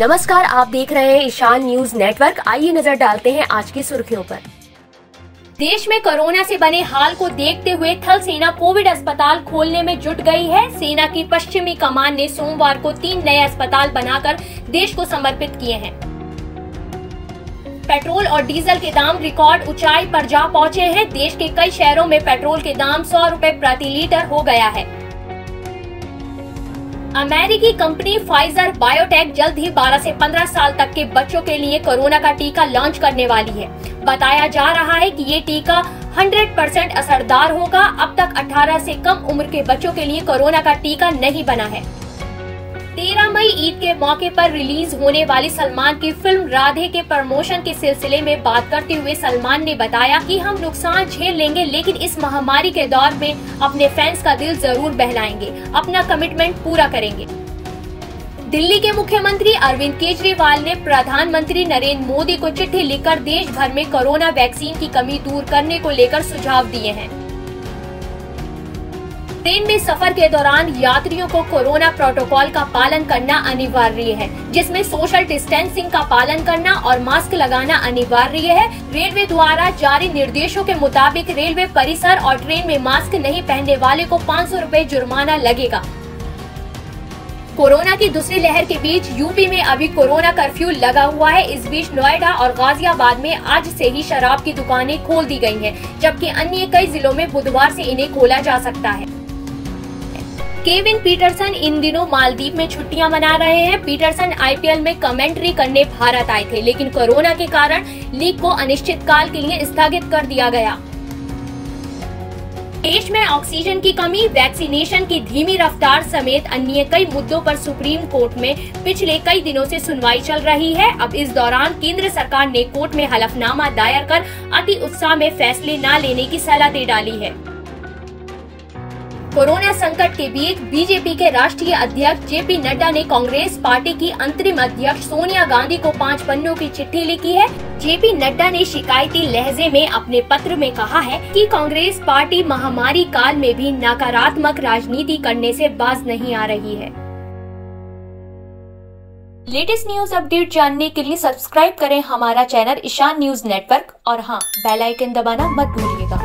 नमस्कार, आप देख रहे हैं ईशान न्यूज़ नेटवर्क। आइए नज़र डालते हैं आज की सुर्खियों पर। देश में कोरोना से बने हाल को देखते हुए थल सेना कोविड अस्पताल खोलने में जुट गई है। सेना की पश्चिमी कमान ने सोमवार को तीन नए अस्पताल बनाकर देश को समर्पित किए हैं। पेट्रोल और डीजल के दाम रिकॉर्ड ऊंचाई पर जा पहुँचे हैं। देश के कई शहरों में पेट्रोल के दाम सौ रूपए प्रति लीटर हो गया है। अमेरिकी कंपनी फाइजर बायोटेक जल्द ही 12 से 15 साल तक के बच्चों के लिए कोरोना का टीका लॉन्च करने वाली है। बताया जा रहा है कि ये टीका 100 परसेंट असरदार होगा। अब तक 18 से कम उम्र के बच्चों के लिए कोरोना का टीका नहीं बना है। ईद के मौके पर रिलीज़ होने वाली सलमान की फ़िल्म राधे के प्रमोशन के सिलसिले में बात करते हुए सलमान ने बताया कि हम नुकसान झेल लेंगे, लेकिन इस महामारी के दौर में अपने फैंस का दिल ज़रूर बहलाएँगे। अपना कमिटमेंट पूरा करेंगे। दिल्ली के मुख्यमंत्री अरविंद केजरीवाल ने प्रधानमंत्री नरेंद्र मोदी को चिट्ठी लिखकर देश भर में कोरोना वैक्सीन की कमी दूर करने को लेकर सुझाव दिए हैं। ट्रेन में सफ़र के दौरान यात्रियों को कोरोना प्रोटोकॉल का पालन करना अनिवार्य है जिसमें सोशल डिस्टेंसिंग का पालन करना और मास्क लगाना अनिवार्य है। रेलवे द्वारा जारी निर्देशों के मुताबिक रेलवे परिसर और ट्रेन में मास्क नहीं पहनने वाले को पाँच सौ जुर्माना लगेगा। कोरोना की दूसरी लहर के बीच यूपी में अभी कोरोना कर्फ्यू लगा हुआ है। इस बीच नोएडा और गाजियाबाद में आज से ही शराब की दुकानें खोल दी गई हैं, जबकि अन्य कई जिलों में बुधवार से इन्हें खोला जा सकता है। केविन पीटरसन इन दिनों मालदीव में छुट्टियाँ मना रहे हैं। पीटरसन आईपीएल में कमेंट्री करने भारत आए थे, लेकिन कोरोना के कारण लीग को अनिश्चित काल के लिए स्थगित कर दिया गया। देश में ऑक्सीजन की कमी, वैक्सीनेशन की धीमी रफ्तार समेत अन्य कई मुद्दों पर सुप्रीम कोर्ट में पिछले कई दिनों से सुनवाई चल रही है। अब इस दौरान केंद्र सरकार ने कोर्ट में हलफनामा दायर कर अति उत्साह में फैसले न लेने की सलाह दे डाली है। कोरोना संकट के बीच बीजेपी के राष्ट्रीय अध्यक्ष जेपी नड्डा ने कांग्रेस पार्टी की अंतरिम अध्यक्ष सोनिया गांधी को पाँच पन्नों की चिट्ठी लिखी है। जेपी नड्डा ने शिकायती लहजे में अपने पत्र में कहा है कि कांग्रेस पार्टी महामारी काल में भी नकारात्मक राजनीति करने से बाज नहीं आ रही है। लेटेस्ट न्यूज़ अपडेट जानने के लिए सब्सक्राइब करें हमारा चैनल ईशान न्यूज़ नेटवर्क और हाँ बेल आइकन दबाना मत भूलिएगा।